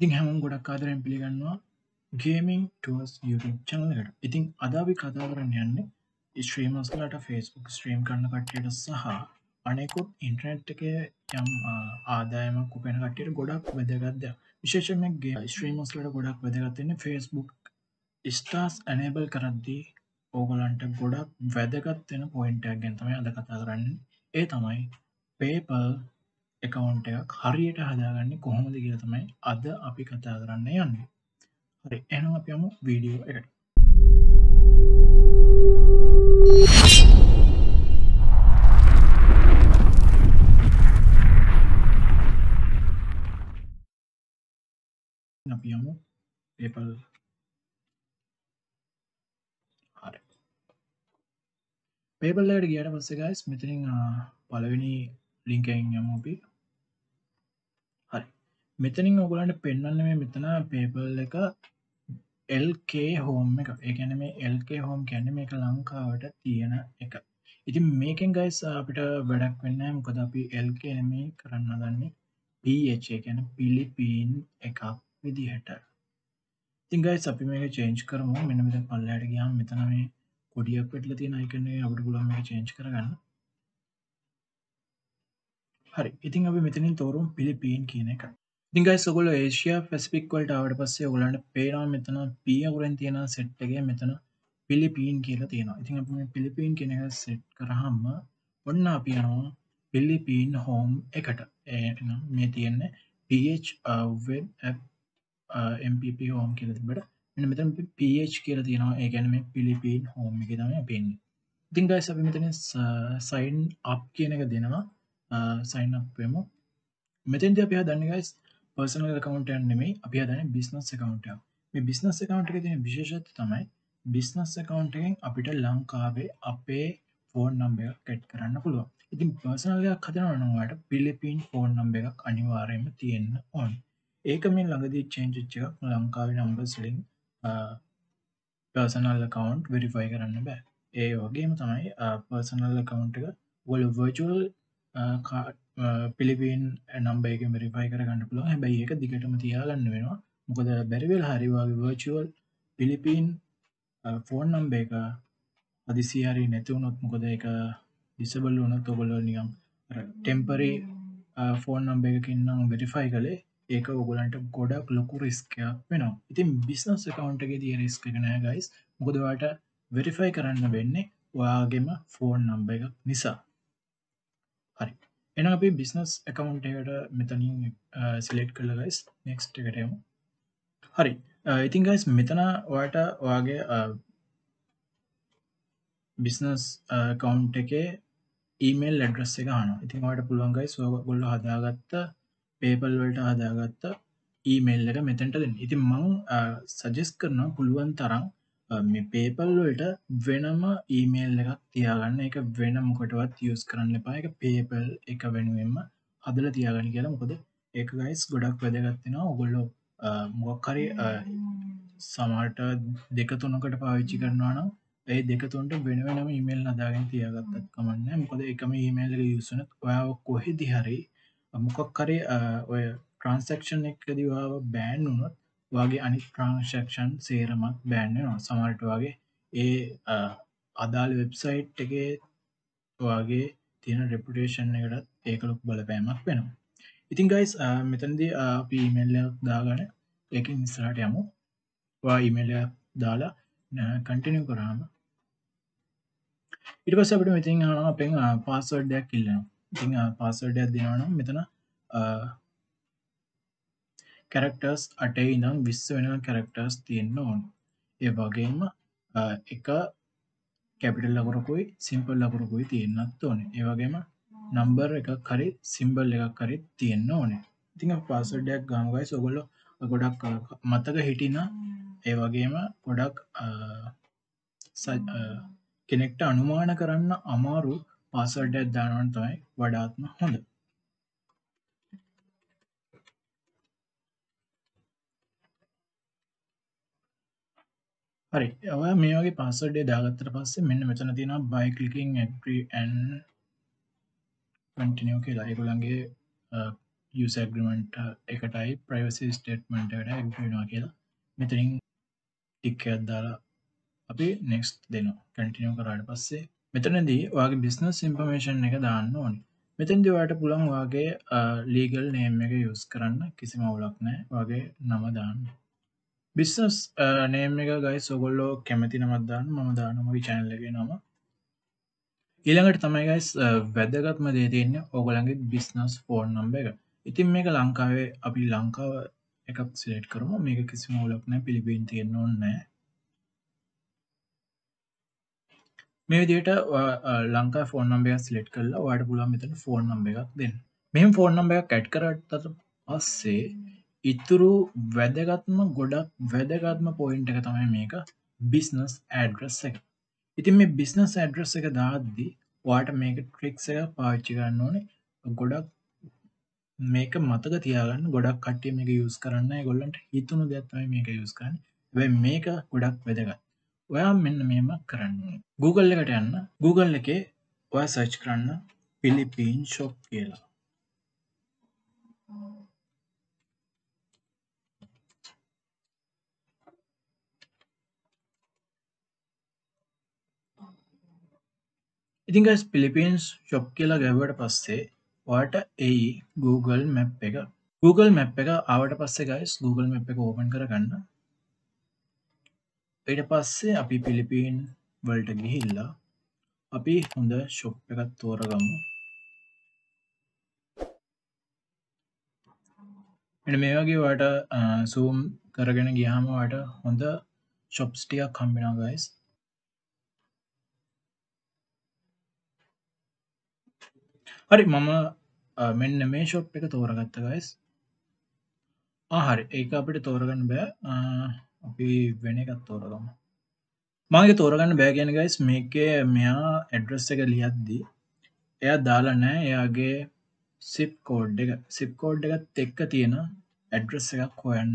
ඉතින් හැමුම් ගොඩක් ආදරෙන් පිළිගන්නවා. ගේමින් ටස් YouTube චනලට ඉතින් අදාවි කතා කරන්න යන්න ස්ත්‍රීමස්ලට ෆස්බුක් ස්ත්‍රීම් කරන්න කට්ටයට සහ අනෙකුත් ඉන්ට්‍රනෙට් එක යම් ආදායමක් උපෙන කටයට ගොඩක් වැදගත්ද විශේෂමගේ ස්ත්‍රීමස්ලට ගොඩක් වැදගත්වන්න ෆස්බුක් ස්ටාස් ඇනේබල් කරද්දී ඕගලන්ට ගොඩක් වැදගත්වෙන පොයින්ටක් ගැන්තමයි අද කතා කරන්න. ඒ තමයි පේපල් එකකවුන්ට එකක් හරියට හදාගන්න කොහොමද කියල තමයි අද අපි කතා කරන්න යන්න. හරි එනම් අප යමු වීඩියෝ එකට. අපි යමු පේපල් හරි. පේපල්ලට ගියට පස්සේ ගයිස් මෙතිනින් පලවෙනි ලිංකයින් යමු අපි. හරි මෙතනින් ඔගලන්ට පෙන්වන්න මේ මෙතන පේපල් එක LK හෝම් එක. ඒැන මේ LK හෝම් කැන එක ලංකාවට තියෙන එක. ඉතින් මේකෙන් ගයිස් අපිට වැඩක් වෙන්න මොකද අපි LK මේ කරන්න දන්නේ පH ගැන පිලිපීන් එකක් විදිහට. තිංගයි අපි මේක චේන්ජ් කරම. මෙන මෙත පල්ලට ගයාම් මෙතන මේ කොඩියක් පෙටල තියෙන අයිකන්නේ අපට ගුලම මේ චේන්ජ් කරගන්න. හරි. ඉතින් අපි මෙතනින් තෝරුම් පිලිපීන් කියන එක දිගයි සොගොල ඒශයා ෆෙස්පික්වලට අවට පස්සේ ඔගලන්ට පේනවා මෙතන පියවරෙන් තියෙන සෙට්ටගේ මෙතන පිලිපීන් කියලා තියෙනවා. ඉතින් අප පිලිපීන් කෙන එක සෙට් කරහම්ම ඔන්න අපි යනවා පිල්ලිපීන් හෝම් එකට. මේ තියෙන්න PHMPP uh, uh, uh, home කියල තිබට එන මෙතන PH කියල තියෙනවා. ඒගැනම පිලිපීන් හෝම් එක තම පෙන්න්නේ ඉතිංගයි අපි මෙතන සයින් අප් කියන එක දෙනවා. සයින් අපේමු මෙතන්ද අපි දන්නගයිස් පර්සනල් කවන්ටන් නෙමයි. අපි දන බිස්නස් කවන්ට මේ බිස්නස් කවන්ට එක තින විශේෂත තමයි බිස්නස් කවන්ටෙන් අපිට ලංකාවේ අපේ ෆෝන් නම්බ කෙට් කරන්න පුළුව ඉතින් පර්සනලයක් හදනනවාට පිලිපින් ෆෝන් නම්බ එකක් අනිවාරයම තියෙන්න්න ඕන්. ඒක මේ ළඟදී චේන්ජච්චක් ලංකාවේ නම්බ සිලින් පර්සනල් කවන්් වෙරිෆයි කරන්න බෑ. ඒ වගේම තමයි පර්සනල් කවන්ට එක වොල වර්චුවල් පිලිපීන් නම්බ එක මරිෆයි කරගන්න පුළුව හැබැයි එක දිගටම තියාගන්න වෙනවා. මොකද බැරිවෙල් හරිවාගේ වර්චුවල් පිලිපීන් ෆෝන් නම්බ එක අදිසිහරි නැතිවුණොත් මොකද එක ඩිසබල් වනත් ඔගොල නියම් ටෙම්පරි ෆෝන් නම්බ එකකින්නම් වෙරිෆයි කළේ. ඒක ඔගලන්ට ගොඩක් ලොකු රිස්කයක් වෙනවා. ඉතින් බිස්නස් කවන්ටගේ තිය රිස්ක නෑ ගයිස් මොකදවාට වෙරිෆයි කරන්න වෙන්නේ ඔයාගේම ෆෝන් නම්බ එක නිසා. හරි එන අපි බිස්නස් එකකවන්ටකට මෙතනින් සිලෙට් කළ ගයිස් නෙක්ස්ට එකටයමු හරි. ඉතින් ගයිස් මෙතන වාට ඔයාගේ බිස්නස් කවුන්් එකේ ඊමේල් ලඩ්‍රස් එක හන ඉතින් වාට පුළුවන්ගයි සෝග ගොල්ල හදාගත්ත පේපල් වලට හදාගත්ත ඊමේල් එක මෙතැන්ට දෙන්න. ඉතින් මං සජෙස් කරන පුළුවන් තරම් මේ පේපල් වලට වෙනම ඊමේල් එකක් තියාගන්න. එක වෙන මොකටවත් යස් කරන්න එපා. එක පේපල් එක වෙනුවෙන්ම හදල තියාගන්න කියලා. මොකද ඒක ගයිස් ගොඩක් වැදගත්තිෙන ඔගොල්ලෝ මොක්කරි සමාට දෙක තුනකට පාවිච්චි කරනවා නම් ඒ දෙකතුන්ට වෙන වෙනම ඉමේල් අදාගෙන තියාගත්තත් කමන්න මොකද එකම ඊමේල් එක යුසන ඔයා කොහෙදි හරි මොකක් කරේ ඔය ට්‍රන්සක්ෂන් එකදිවාව බෑන් වුනොත් වගේ අනි ට්‍රන්ශක්ෂන් සේරමත් බෑන්නවා සමට වගේ ඒ අදාල් වෙබ්සයිට් එක වගේ තියෙන රෙපුටේෂන් එකටත් ඒකලොක් බලපෑමක් වෙනවා. ඉතින් ගයිස් මෙතන්දී අපි ඉමල්ලයක් දාගන එක නිස්රට යමු. වා ඉමල්ලයක් දාලා කටිනිය කරාම. ඉට පස අපට මෙතින් හන අපෙන් පාස්වර්ඩයක් කිල්ලනවා ඉතිං පාසඩයක් දෙනවනම් මෙතන කැරක්ටර්ස් අටේ ඉනම් විස්ස වෙන කැරක්ටර්ස් තියෙන්න්න ඕන්. ඒ වගේම එක කැපිටල් ලකුරකුයි සිම්පල් ලකුරකුයි තියෙන්න්නත් ඕන. ඒවගේම නම්බර් එක කරි සිම්බල් එකක් කරි තියෙන්න්න ඕනේ. ඉතිං පාසඩයක් ගාමගයි සොගොල්ලො ගොඩක් මතක හිටින ඒ වගේම ගොඩක් කෙනෙක්ට අනුමාන කරන්න අමාරු පාසල්ඩ දානවන් තමයි වඩාත්ම හොඳ. හරි. ඔය මේ වගේ පාසඩේ දාගත්තර පස්සේ මෙන්න මෙතන තියෙන බයි කලිකින් ඇන් කටිනියෝ කියලා. ඒගොලන්ගේ යුසග්‍රමෙන්ට් එකටයි ප්‍රයිවසි ස්ටේට්මන්ට එකට ඇග්‍රනවා කියලා මෙතරින් ටික්කයක් දාලා අපි නෙක්ස් දෙනවා. කැටිනියෝ කරාට පස්සේ මෙතනදී වගේ බිස්නස් ඉන්පමේෂන් එක දාන්න ඕනි. මෙතන්දි වාට පුළන් වගේ ලීගල් නේම් එක යුස් කරන්න කිසි මවුලක් නෑ වගේ නම දාන්න. බිස්නස් නේම් uh, එක ගයි සොගොල්ලෝ කැමති නමත්දාන්න මම දානමගේ චැනල්ලගේ නම. ඊළඟට තමයි ගයිස් uh, වැදගත්ම දේ තියන්න ඕගලන්ගේ බිස්නස් ෆෝන් නම්බ එක. ඉතින් මේක ලංකාවේ අපි ලංකාව එකක් සිලේට් කරම. මේක කිසි මවුලක් නෑ පිළිබීන් තියෙන්න්න ඕන්නෑ මේ විදියට ලංකා ෆෝන් නම්බය සිලෙට් කරලා වාට පුලා මෙතන ෆෝන් නම්බ එකක් දෙන්න. මෙම ෆෝන් නම්බ එකක් කැට් කරටත පස්සේ ඉතුරු වැදගත්ම ගොඩක් වැදගත්ම පොයින්ට එක තමයි මේක බිස්නස් ඇඩ්‍රස් එක. ඉතින් මේ බිස්නස් ඇඩ්‍රස් එක දාද්දි වාට මේක ට්‍රික්ස එක පාච්චි ගන්න ඕනේ. ගොඩක් මේක මතක තියාගන්න ගොඩක් කට්ටිය මේක යුස් කරන්න. ගොල්ලන්ට හිතුණු දෙයක්ත්තමයි මේක යුස් කරන්න. මේක ගොඩක් වැදගත්. ඔයා මෙන්න මෙම කරන්න Google එකට යන්න. Google එකේ ඔය සර්ච් කරන්න පිලිපීන් ශොප් කියලා. ඉතිංගස් පිලිපින්ස් ශොප් කියලා ගැවට පස්සේ වාට එයි Google මැප් එක Google මැප් එක ආවට පස්සේ ගයිස් Google මැප් එක ඕපන් කරගන්න. ඊට පස්සේ අපි පිලිපීන් වලට ගිහිල්ලා අපි හොඳ ශොප් එකත් තෝරගමු. එ මේ වගේ වට සූම් කරගෙන ගියාමවට හොඳ ශොප්ස්ටියක් කම්බිනා ගයිස් හරි මම මෙන්න මේ ශොප් එක තෝරගත්ත ගයිස් ආහරි ඒ අපිට තෝරගන්න බෑ. අපි වෙන එකත් තෝරගම. මගේ තෝරගන්න බෑගෙන ගයිස් මේක මෙයා ඇඩ්‍රස් එක ලියද්දී එයා දාලා නෑ. එයාගේ සිප් කෝඩ් එක. සිප් කෝඩ් එකත් එක්ක තියෙන ඇඩ්‍රස් එකක් හොයන්න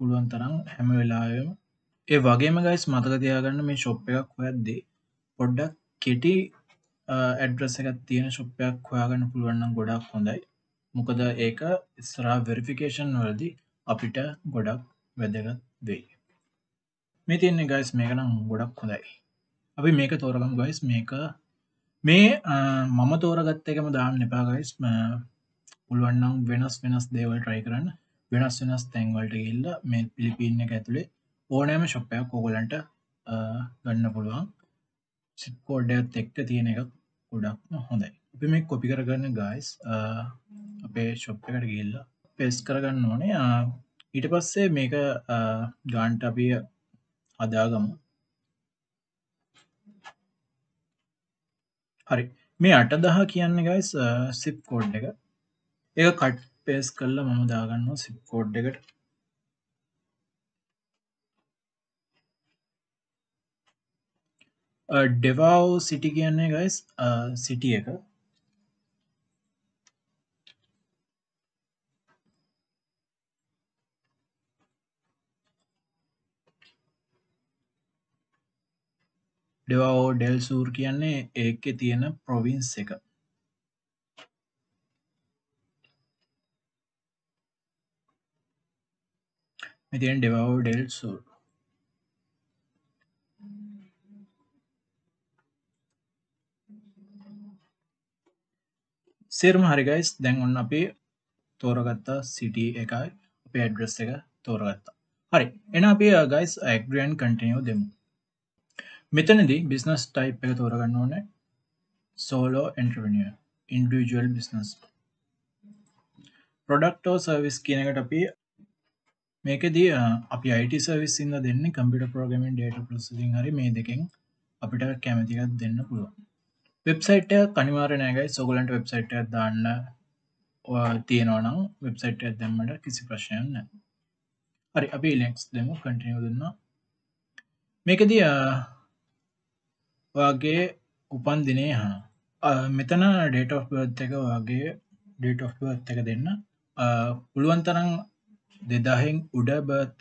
පුළුවන් තරම් හැම වෙලායම ඒ වගේම ගයිස් මතක තියාගන්න මේ ශොප් එකක් හොයද්දී පොඩ්ඩක් කෙටි ඇඩ්‍රස් එකත් තියෙන ශොප්පයක් හොයාගන්න පුළුවන්නම් ගොඩක් හොඳයි. මොකද ඒක ස්රා වෙරිෆිකේෂන් වලදි අපිට ගොඩක් වැදගත් වෙයි. මේ තියන්නේ ගයිස් මේකනම් ගොඩක් හොඳයි. අපි මේක තෝරගම් ගයිස් මේක මේ මම තෝරගත්ත එකම දාන්න එපා ගයිස් පුළුවන්නම් වෙනස් වෙනස් දේවල් ට්‍රයි කරන්න. වෙනස් වෙනස් තැන්වලට ඉල්ල මේ පිලිපින්න එක ඇතුළේ ඕනෑම ශොප්පයක් කෝගලන්ට ගන්න පුළුවන්. සිප්කෝඩ්ඩත් එක්ක තියෙන එක ගොඩක්ම හොඳයි. අපි මේ කොපි කරගන්න ගයිස් අපේ ශොප් එකට ගිල්ල පෙස් කරගන්න ඕනේ. ඊට පස්සේ මේක ගාන්ට අපිය අදාගමු හරි. මේ අට දහ කියන්න ගයිස් සිප් කෝඩ් එක. ඒ කට් පේස් කල්ල මම දාගන්න සිප් කෝඩ් එකට. Uh, ඩෙවාව් සිටි කියන්නේ ගයිස් සිටිය uh, එක. ඩෙවෝ ඩෙල් සූර් කියන්නේ ඒක තියෙන ප්‍රොවින්ස් එක. මෙතියෙන් ඩෙවෝ ඩෙල් සූර් සේරම හරිගයිස් දැන් ඔන්න අපි තෝරගත්තා සිට එකයි. අප ඇඩ්‍රස් එක තෝරගත්තා. හරි. එන අපි ගයිස් ඇග්‍රියන් කටිනියෝ දෙමු. මෙතනදී බිස්නස් ටයිප් එක තෝරගන්න ඕන. Solo entrepreneur individual business product or service කියනකට අපි මේකදී අපි අයිට සර්විස් ඉන්න දෙන්න කම්පිට පෝගමෙන් ඩේට ප්‍රසිං හරි මේ දෙකින් අපිට කැමතිකත් දෙන්න පුළුවන්. වෙබ්සයිට කනිවාර නෑගයි සොගලන්ට වෙබ්සයිට දාන්න තියෙනවනම් වෙබ්සයිට දැම්මට කිසි ප්‍රශ්යන්න හරි අපි ලෙක්ස් දෙමු කටිනිය දෙන්න මේකදී වගේ උපන් දිනේ හා මෙතන ඩේට of බර්ත් එක වගේ ඩේට of බර්ත් එක දෙන්න. පුළුවන් තරම් දෙදාහෙන් උඩ බර්ත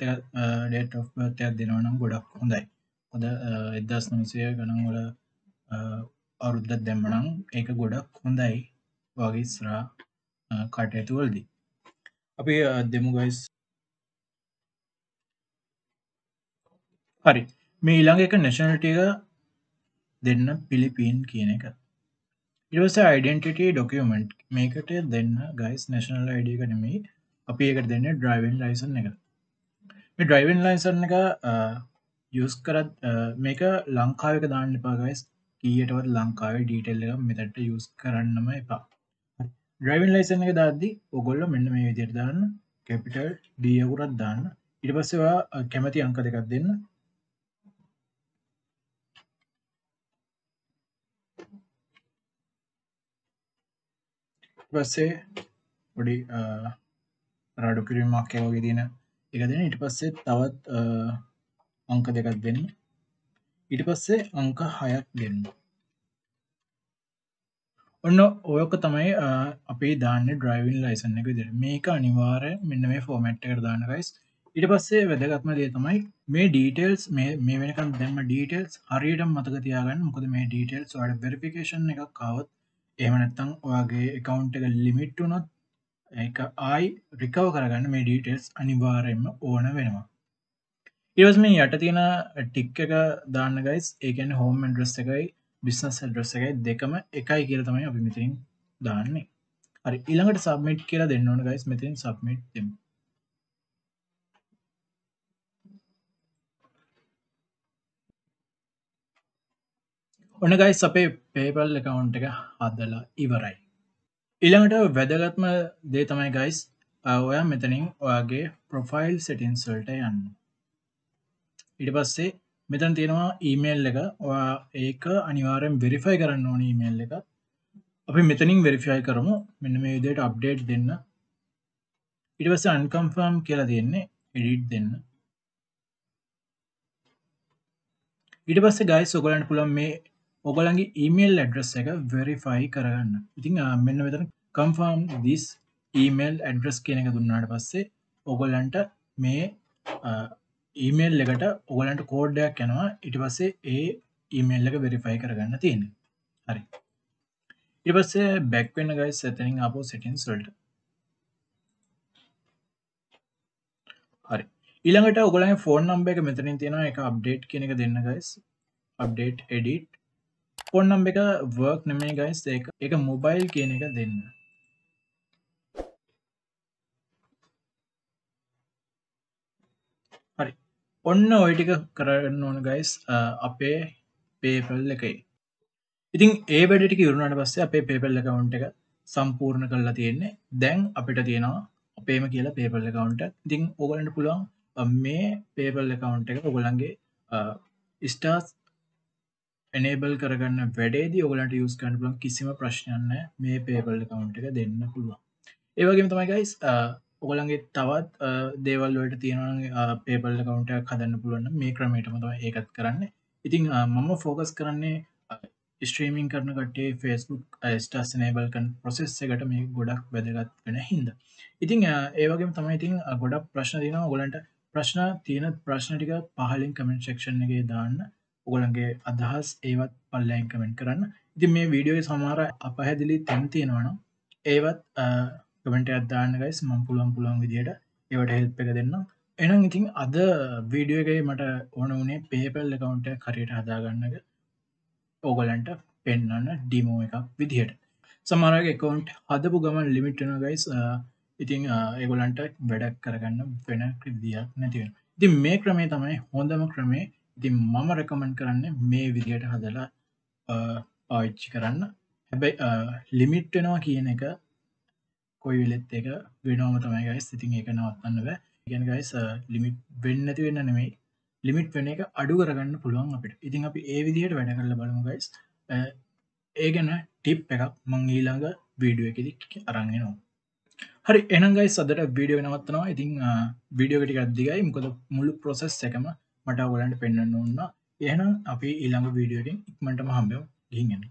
ඩේට of බර්තයක් දෙනවනම් ගොඩක් හොඳයි. හොද එදස් නමසය ගනන් වල අවුරුද්ධ දෙම්මනම් ඒක ගොඩක් හොඳයි. වගේ ස්රා කටයතුවල්දී අපි දෙමු ගයිස් හරි. මේ ඊළඟ එක නැශනටික දෙන්න පිලිපීන් කියන එක. ඉවස යිඩන්ටිට ඩොකමෙන්ට් මේකට දෙන්න ගයිස් නැශනල් අයිඩ එක නෙමයි. අපි ඒකට දෙන්න ඩ්‍රයිවන් ලයිසන් එක. මේ ඩ්‍රයිවන් ලයිසන් එක යස් කරත් මේක ලංකාවක දාන්න එපාගයිස් කීයටවත් ලංකාවේ ඩීටෙල් එක මෙතට යස් කරන්නම එපා. ඩ්‍රයිවන් ලයිසන් එක දාද්දි ඔගොල්ල මෙන්න මේ විදියට දාන්න. කැපිටල් ඩියකුරත් දාන්න. ඉට පස්සවා කැමති අංක දෙකක් දෙන්න. පස්සේ පොඩි රඩු කිරීමක් වගේ දින එක දෙන ඉට පස්සේ තවත් අංක දෙකක් දෙන්න. ඉට පස්සේ අංක හයක් දෙන්න ඔන්න ඔයක තමයි අපේ දාන්න ඩ්‍රයිවින් ලයිසන්න එක දෙර මේක අනිවාර මෙන්න මේ ෆෝමට් එක දාන්න රයිස් ඉට පස්සේ වැදගත්ම දේ තමයි මේ ඩීටෙල්ස් මේ වෙනකම් දැම ඩීටෙල්ස් හරියට මතක තියාගන්න. මොකද මේ ඩීටෙල්ස් වඩ වෙරිෆිකේෂන් එකක් කාවත් එහමනත්තං ඔයාගේ එකකවුන්් එක ලිමිට් වනොත් එක ආයි රිකව කරගන්න මේ ඩීටෙල්ස් අනිවාරයෙන්ම ඕන වෙනවා. ඒවස් මේ යට තියෙන ටික් එක දාන්න ගයිස් ඒකන හෝම් ඩ්‍රස් එකයි බිස්නස් ඩ්‍රස් එකයි දෙකම එකයි කියල තමයි අපි මෙතිරින් දාන්නේ. හරි ඉළඟට සබමිට් කියලා දෙන්න ඕන ගයිස් මෙතින් සබමිට් දෙම. ඔන්න ගයිස් අපේ පේපල් එකකවුන්් එක හදලා ඉවරයි. ඉළඟට වැදගත්ම දේ තමයි ගයිස් ඔයා මෙතනින් ඔයාගේ ප්‍රොෆයිල් සෙටින්සල්ට යන්න. ඉට පස්සේ මෙතන් තියෙනවා ඊමේල් එක. ඔයා ඒක අනිවාරෙන් වෙරිෆයි කරන්න ඕන ඊමේල් එක. අපි මෙතනින් වෙරිෆයි කරමු. මෙන්න මේ විදියට අප්ඩේට් දෙන්න. ඉටවස අන්කම්ෆර්ම් කියලා තියෙන්නේ එඩිට් දෙන්න. ඉට පස්සේ ගයි සොගලන්ට පුළන් මේ ඔගලන්ගේ ඊමේල් ඇඩ්‍රස් එක වෙරිෆයි කරගන්න. ඉතිං මෙන්න වෙතන කම්ෆර්ම් දිස් ඊමේල් ඇඩ්‍රස් කියන එක දුන්නාට පස්සේ ඔගොල්ලන්ට මේ ඊමේල් එකට ඔගලන්ට කෝඩ්ඩයක් යනවා. ඉට පස්සේ ඒ ඊමේල් එක වෙරිෆයි කරගන්න තියෙන හරි. ඉට පස්සේ බැක්වෙන්න ගයි සතනින් අපෝ සිටින් සල්ට හරි. ඊළඟට ඔගලන් ෆෝන් නම්බ එක මෙතනින් තියෙන එක අප්ඩේට් කියන එක දෙන්න guys update edit phone number එක වර්ක් නෙමේ ගයිස් එක එක මොබයිල් කියන එක දෙන්න හරි ඔන්න ඔයිටික කරන්න ඕන ගයිස් අපේ පේපල් එකයි ඉතින් ඒ වැඩටික යුරුණට පස්සේ අපේ පේපල් එකකවුන්් එක සම්පූර්ණ කරලා තියෙන්නේ. දැන් අපිට තියෙනවා අපේම කියලා පේපල් එකකවුන්ට ඉතිං ඔගලන්ට පුළුවන් මේ පේපල් එකකවුන්් එක ඔගොලන්ගේ ස්ටාස් එනේබල් කරගන්න වැඩේදී ඔගලට යස් කන්න පුලන් කිසිම ප්‍රශ්නයන්න මේ පේපල් කවුන්් එක දෙන්න පුළුවන්. ඒවගේම තමයි ගයිස් ඔගලන්ගේ තවත් දේවල්ලට තියෙන පේපල් කවුන්ට හදන්න පුළුවන් මේ ක්‍රමේටම තම ඒකත් කරන්න. ඉතිං මම ෆෝකස් කරන්නේ ස්ට්‍රීමින් කරන කටේ ෆස්බුක් ස්ටස් නේබල්කන් ප්‍රසෙස් එකට මේ ගොඩක් වැදගත් වෙන හින්ද. ඉතිං ඒවගේම තමයි ඉතින් ගොඩක් ප්‍රශ්න තින ඔගලන්ට ප්‍රශ්න තියෙන ප්‍රශ්නටික පහලින් කමෙන්ට් ශක්ෂණ එකගේ දාන්න. ඔගලන්ගේ අදහස් ඒවත් පල්ලයින් කමෙන්ට් කරන්න. ඉති මේ වීඩියෝ සමාර අපහැදිලි තැන් තියෙනවන ඒවත් කමෙන්ට අදදාන්න ගයිස් මං පුළන් පුළන් විදියට ඒවට හෙල්ප එක දෙන්න එනම් ඉතින් අද වීඩියෝ එකයි මට ඕන වනේ පේපල් එකකවුන්ට කරයට හදාගන්නක ඕගලන්ට පෙන්න්න ඩිමෝ එකක් විදිහට සමරග එකකවන්ට් හදපු ගමන් ලිමිට්න ගයිස් ඉතිං ඒගොලන්ට වැඩක් කරගන්න වෙන ක්‍රදියක් නැතිවෙන ඉති මේ ක්‍රමේ තමයි හොඳම ක්‍රමේ. ඉතින් මම රැකමෙන්ඩ් කරන්න මේ විදියට හදලා පාවිච්චි කරන්න. හැබැයි ලිමිට්ටෙනවා කියන එක කොයි වෙලෙත් එක වෙනෝම තමයි ගයිස් ඉතින් ඒක නවත්තන්න බෑ. ඉගෙන ගයිස් ලිමිට් වෙන්නති වෙන්න නෙමෙයි. ලිමිට් වෙන එක අඩු කරගන්න පුළුවන් අපිට. ඉතින් අපි ඒ විදිහයට වැඩ කරල බලමු ගයිස් ඒ ගැන ටිප් එකක් මං ඊළඟ වීඩියෝ එකෙදි අරංගෙනවා හරි එනගයි සදට වීඩියෝ නවත්තනවා. ඉතින් වීඩියෝ ටික අදදිගයි. මොකද මුළු ප්‍රොසෙස් එකම මට ඔලන්ට පෙන්න්න ඔන්න එහනම් අපි ඊළඟ වීඩියෝකින් ඉක්මටම හම්බයෝ ගිහිගෙන